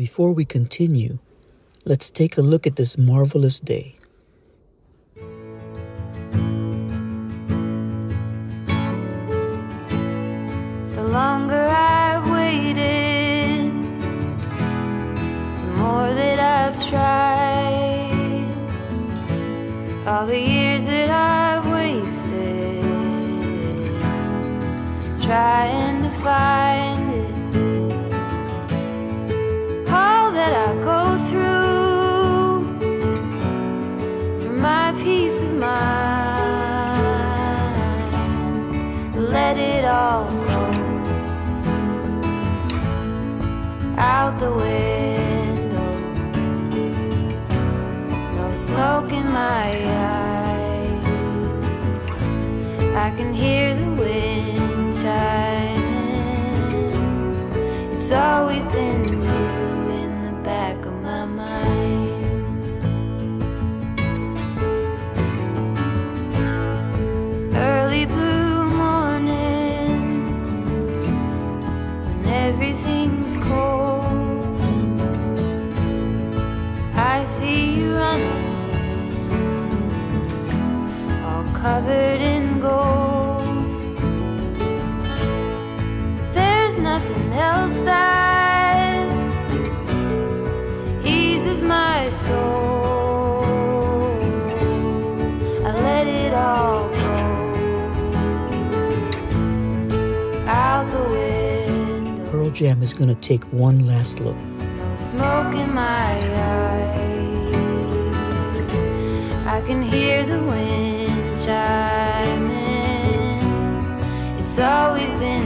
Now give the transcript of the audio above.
Before we continue, let's take a look at this marvelous day. The longer I've waited, the more that I've tried. All the years that I've wasted trying to find peace of mind. Let it all go out the window. No smoke in my eyes. I can hear the wind chiming. It's always been everything's cold. I see you running, all covered in gold. There's nothing else that Pearl Jam is going to take one last look. Smoke in my eyes. I can hear the wind chiming. It's always been